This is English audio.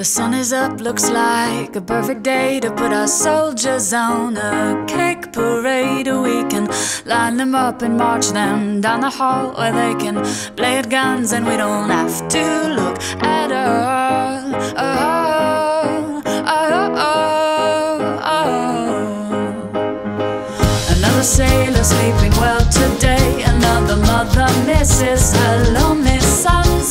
The sun is up, looks like a perfect day to put our soldiers on a cake parade. We can line them up and march them down the hall where they can play at guns and we don't have to look at all. Oh, oh, oh. Another sailor sleeping well today. Another mother misses her lonely son's